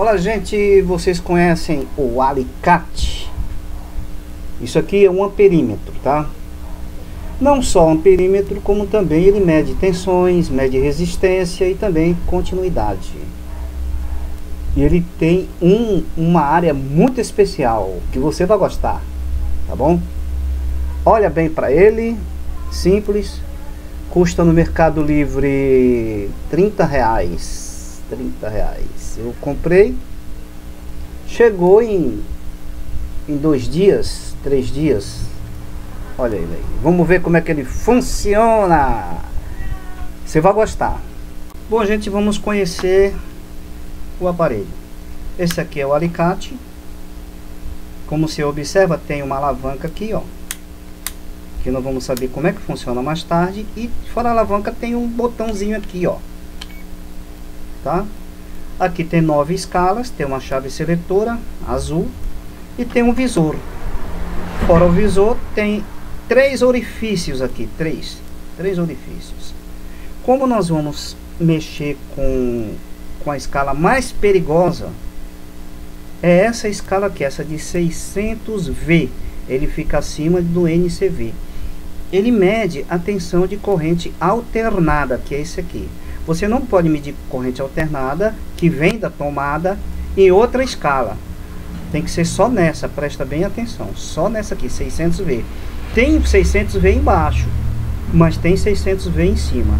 Olá gente, vocês conhecem o alicate? Isso aqui é um amperímetro, tá? Não só amperímetro, como também ele mede tensões, mede resistência e também continuidade. E ele tem um, uma área muito especial que você vai gostar, tá bom? Olha bem para ele, simples, custa no Mercado Livre 30 reais 30 reais. Eu comprei, chegou em, em dois dias, três dias. Olha ele aí. Vamos ver como é que ele funciona. Você vai gostar. Bom, gente, vamos conhecer o aparelho. Esse aqui é o alicate. Como você observa, tem uma alavanca aqui, ó. Que nós vamos saber como é que funciona mais tarde. E fora a alavanca tem um botãozinho aqui, ó tá? Aqui tem nove escalas, tem uma chave seletora azul e tem um visor. Fora o visor tem três orifícios aqui, três, três orifícios. Como nós vamos mexer com, com a escala mais perigosa, é essa escala aqui, essa de 600V. Ele fica acima do NCV. Ele mede a tensão de corrente alternada, que é esse aqui. Você não pode medir corrente alternada que vem da tomada em outra escala. Tem que ser só nessa, presta bem atenção. Só nessa aqui, 600V. Tem 600V embaixo, mas tem 600V em cima.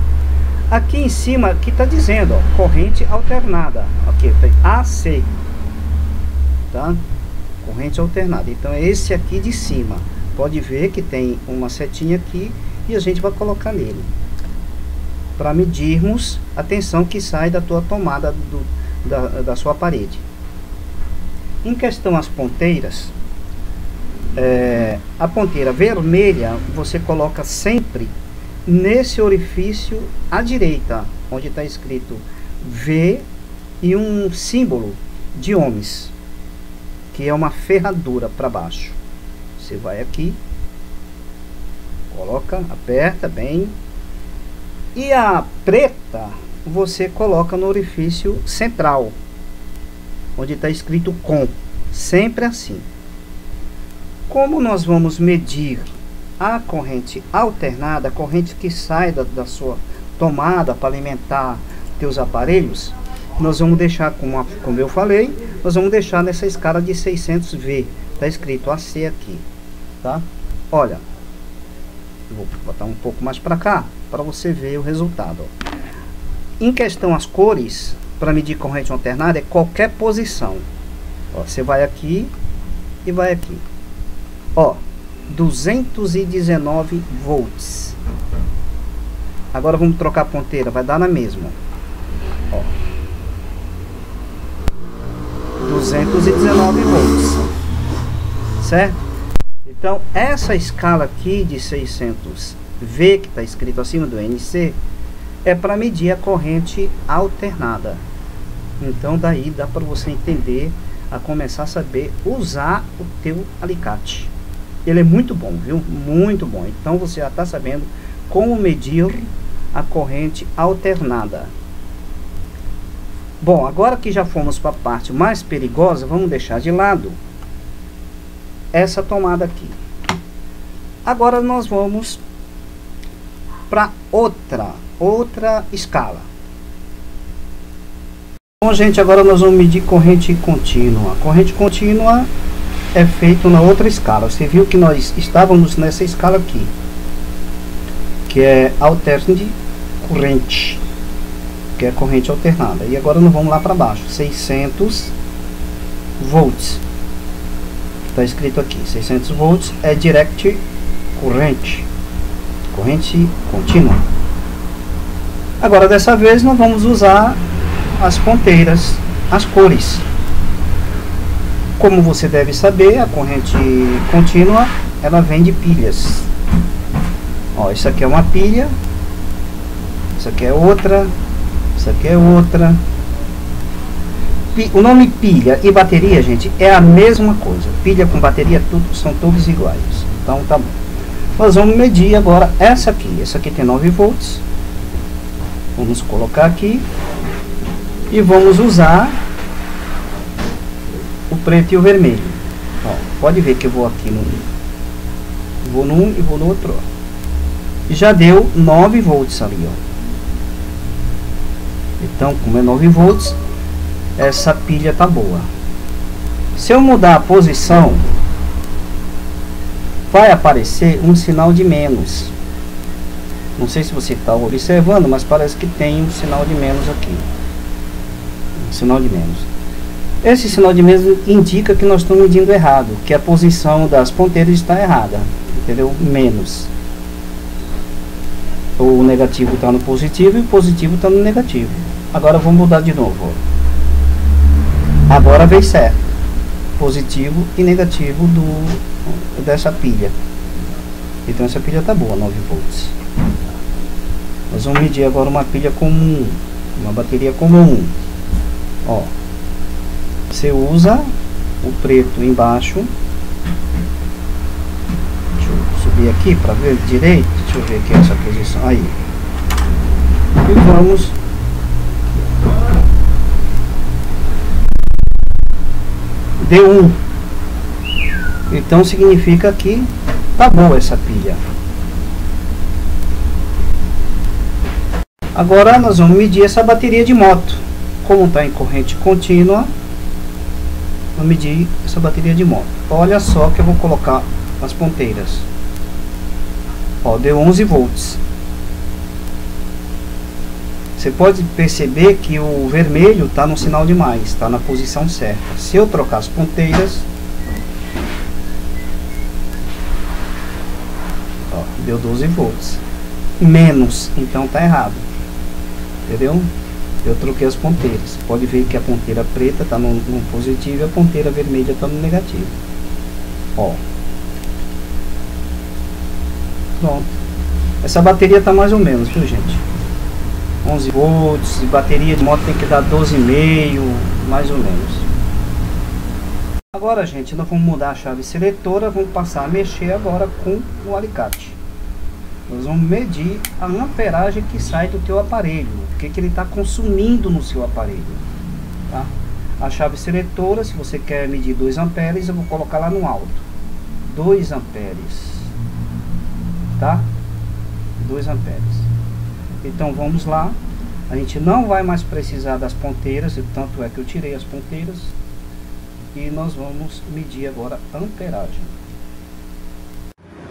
Aqui em cima, aqui está dizendo, ó, corrente alternada. Aqui tem AC. Tá? Corrente alternada. Então é esse aqui de cima. Pode ver que tem uma setinha aqui e a gente vai colocar nele para medirmos a tensão que sai da tua tomada do, da, da sua parede. Em questão às ponteiras, é, a ponteira vermelha você coloca sempre nesse orifício à direita, onde está escrito V e um símbolo de ohms, que é uma ferradura para baixo. Você vai aqui, coloca, aperta bem e a preta você coloca no orifício central, onde está escrito com, sempre assim. Como nós vamos medir a corrente alternada, a corrente que sai da, da sua tomada para alimentar teus aparelhos, nós vamos deixar, como, como eu falei, nós vamos deixar nessa escala de 600V. Está escrito AC aqui, tá? Olha, vou botar um pouco mais para cá para você ver o resultado. Em questão as cores, para medir corrente alternada, é qualquer posição. Ó, você vai aqui e vai aqui. Ó, 219 volts. Agora vamos trocar a ponteira, vai dar na mesma. Ó. 219 volts. Certo? Então, essa escala aqui de 600 V, que está escrito acima do NC, é para medir a corrente alternada. Então daí dá para você entender, a começar a saber usar o teu alicate. Ele é muito bom, viu? Muito bom. Então você já está sabendo como medir a corrente alternada. Bom, agora que já fomos para a parte mais perigosa, vamos deixar de lado essa tomada aqui. Agora nós vamos para outra, outra escala. Bom, gente, agora nós vamos medir corrente contínua. Corrente contínua é feito na outra escala. Você viu que nós estávamos nessa escala aqui, que é alternate corrente, que é corrente alternada. E agora nós vamos lá para baixo, 600 volts. Está escrito aqui, 600 volts é direct corrente corrente contínua. Agora dessa vez nós vamos usar as ponteiras, as cores. Como você deve saber, a corrente contínua ela vem de pilhas. Ó, isso aqui é uma pilha, isso aqui é outra, isso aqui é outra. O nome pilha e bateria, gente, é a mesma coisa. Pilha com bateria tudo, são todos iguais. Então tá bom nós vamos medir agora essa aqui. Essa aqui tem 9 volts. Vamos colocar aqui. E vamos usar preto e o vermelho. Ó, pode ver que eu vou aqui no vou num e vou no outro. Ó. E já deu 9 volts ali, ó. Então, como é 9 volts, essa pilha tá boa. Se eu mudar a posição, vai aparecer um sinal de menos. Não sei se você está observando, mas parece que tem um sinal de menos aqui. Um sinal de menos. Esse sinal de menos indica que nós estamos medindo errado, que a posição das ponteiras está errada, entendeu? Menos. O negativo está no positivo e o positivo está no negativo. Agora vou mudar de novo. Agora veio certo. Positivo e negativo do, dessa pilha. Então essa pilha está boa, 9 volts. Nós vamos medir agora uma pilha comum, uma bateria comum. Ó, você usa o preto embaixo. Deixa eu subir aqui para ver direito. Deixa eu ver aqui essa posição. Aí. E vamos D1. Então significa que tá boa essa pilha. Agora nós vamos medir essa bateria de moto. Como está em corrente contínua, vou medir essa bateria de moto. Olha só que eu vou colocar as ponteiras. Ó, deu 11 volts. Você pode perceber que o vermelho está no sinal de mais, está na posição certa. Se eu trocar as ponteiras, ó, deu 12 volts. Menos, então está errado entendeu? Eu troquei as ponteiras. Pode ver que a ponteira preta está no, no, positivo e a ponteira vermelha está no negativo. Ó. Pronto. Essa bateria está mais ou menos, viu gente? 11 volts, bateria de moto tem que dar 12,5, mais ou menos. Agora, gente, nós vamos mudar a chave seletora, vamos passar a mexer agora com o alicate. Nós vamos medir a amperagem que sai do teu aparelho, o que, que ele está consumindo no seu aparelho. Tá? A chave seletora, se você quer medir 2 amperes, eu vou colocar lá no alto. 2 amperes. Tá? 2 amperes. Então vamos lá. A gente não vai mais precisar das ponteiras, tanto é que eu tirei as ponteiras. E nós vamos medir agora a amperagem.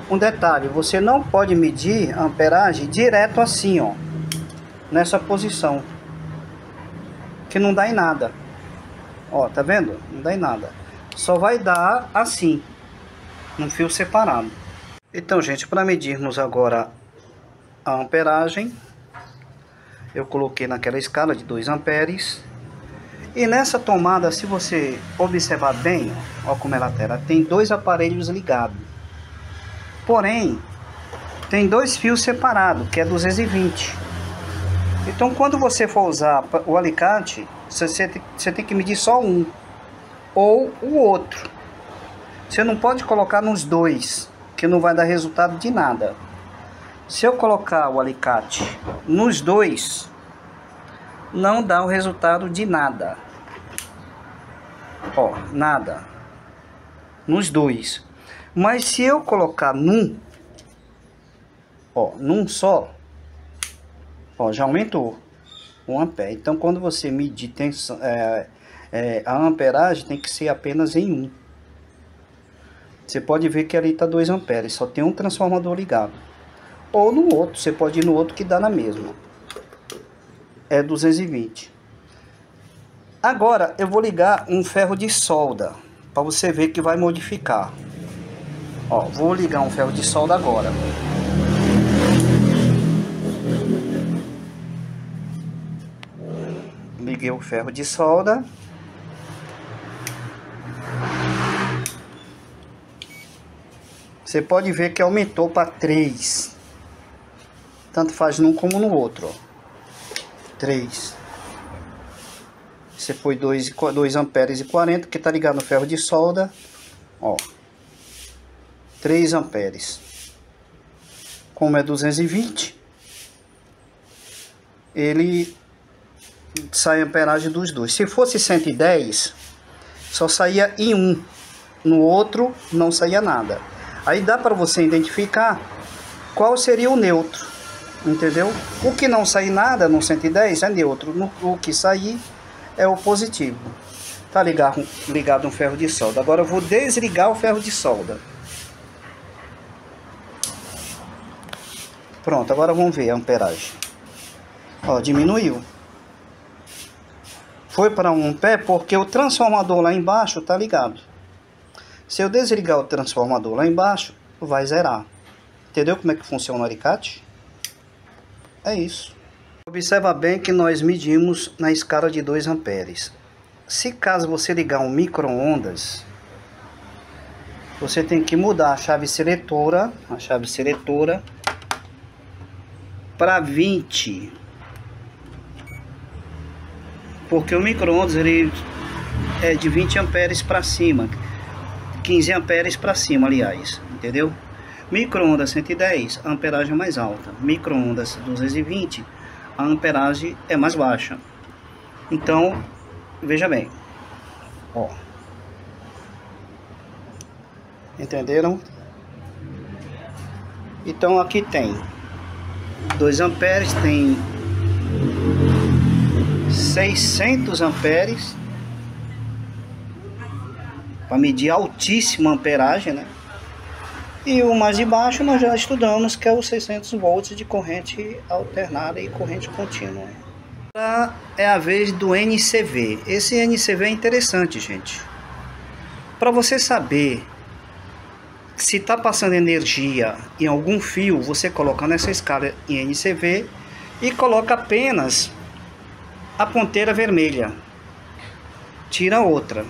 Um detalhe, você não pode medir a amperagem direto assim, ó. Nessa posição. Que não dá em nada. Ó, tá vendo? Não dá em nada. Só vai dar assim. Um fio separado. Então, gente, para medirmos agora a amperagem, eu coloquei naquela escala de 2 amperes. E nessa tomada, se você observar bem, ó, como ela terá, tem dois aparelhos ligados. Porém, tem dois fios separados, que é 220. Então, quando você for usar o alicate, você, você tem que medir só um ou o outro. Você não pode colocar nos dois, que não vai dar resultado de nada. Se eu colocar o alicate nos dois, não dá o resultado de nada. Ó, nada. Nos dois. Mas se eu colocar num, ó, num só, ó, já aumentou um ampere. Então, quando você medir tensão, é, é, a amperagem tem que ser apenas em um. Você pode ver que ali está 2 amperes, só tem um transformador ligado. Ou no outro, você pode ir no outro que dá na mesma. É 220. Agora, eu vou ligar um ferro de solda, para você ver que vai modificar. Ó, vou ligar um ferro de solda agora. Liguei o ferro de solda. Você pode ver que aumentou para 3. Tanto faz num como no outro, ó. 3. Você foi 2, 2 amperes e 40, que tá ligado no ferro de solda. Ó. 3 amperes. Como é 220, ele sai a amperagem dos dois. Se fosse 110, só saía em um, no outro não saía nada. Aí dá para você identificar qual seria o neutro, entendeu? O que não sair nada no 110 é neutro, no, o que sair é o positivo. Tá ligado, ligado um ferro de solda. Agora eu vou desligar o ferro de solda. Pronto, agora vamos ver a amperagem. Ó, diminuiu. Foi para um pé porque o transformador lá embaixo tá ligado. Se eu desligar o transformador lá embaixo, vai zerar. Entendeu como é que funciona o alicate? É isso. Observa bem que nós medimos na escala de 2 amperes. Se caso você ligar um micro-ondas, você tem que mudar a chave seletora, a chave seletora para 20. Porque o micro-ondas ele é de 20 amperes para cima. 15 amperes para cima, aliás, entendeu? Micro-ondas 110, a amperagem é mais alta. Micro-ondas 220, a amperagem é mais baixa. Então, veja bem. Ó. Entenderam? Então aqui tem 2 amperes, tem 600 amperes para medir altíssima amperagem, né? E o mais de baixo nós já estudamos que é os 600 volts de corrente alternada e corrente contínua. Agora é a vez do NCV. Esse NCV é interessante, gente. Para você saber se está passando energia em algum fio, você coloca nessa escala em NCV e coloca apenas a ponteira vermelha. Tira outra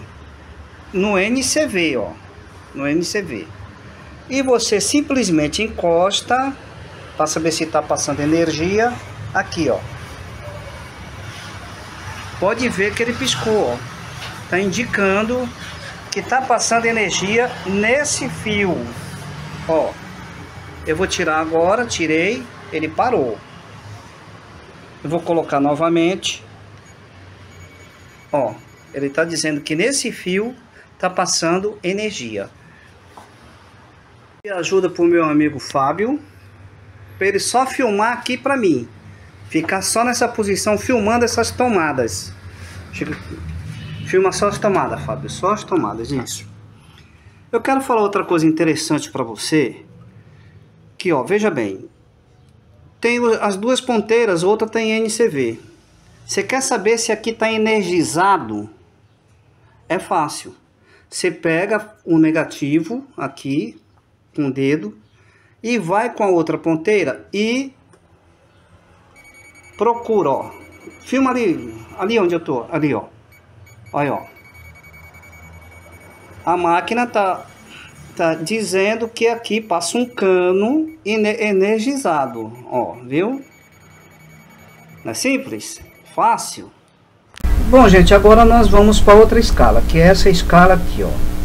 no NCV, ó, no NCV. E você simplesmente encosta para saber se está passando energia aqui, ó. Pode ver que ele piscou, ó. Tá indicando que está passando energia nesse fio. Ó. Eu vou tirar agora, tirei, ele parou. Eu vou colocar novamente. Ó, ele está dizendo que nesse fio está passando energia. E ajuda para o meu amigo Fábio, para ele só filmar aqui para mim. Ficar só nessa posição filmando essas tomadas. Filma só as tomadas, Fábio, só as tomadas, isso. Eu quero falar outra coisa interessante para você. Que ó, veja bem. Tem as duas ponteiras, outra tem NCV. Você quer saber se aqui está energizado? É fácil. Você pega o negativo aqui com o dedo e vai com a outra ponteira e procura, ó. Filma ali, ali onde eu tô, ali, ó. Olha, ó. A máquina tá tá dizendo que aqui passa um cano energizado, ó, viu? Não é simples? Fácil? Bom, gente, agora nós vamos para outra escala, que é essa escala aqui, ó.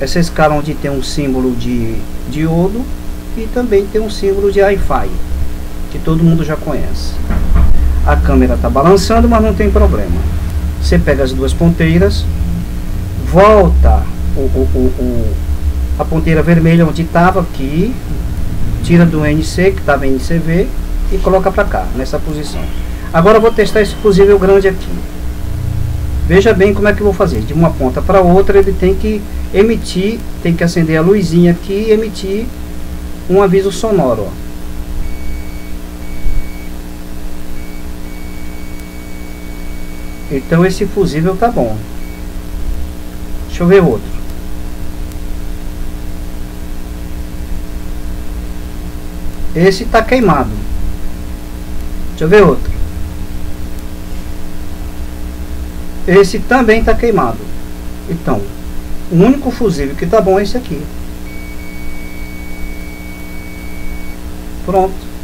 Essa escala onde tem um símbolo de diodo e também tem um símbolo de Wi-Fi, que todo mundo já conhece. A câmera está balançando, mas não tem problema. Você pega as duas ponteiras, volta o, o, o a ponteira vermelha onde estava aqui, tira do NC, que estava em NCV, e coloca para cá, nessa posição. Agora eu vou testar esse fusível grande aqui. Veja bem como é que eu vou fazer. De uma ponta para outra ele tem que emitir, tem que acender a luzinha aqui e emitir um aviso sonoro. Ó. Então esse fusível tá bom. Deixa eu ver outro. Esse tá queimado. Deixa eu ver outro. Esse também está queimado. Então, o único fusível que está bom é esse aqui. Pronto.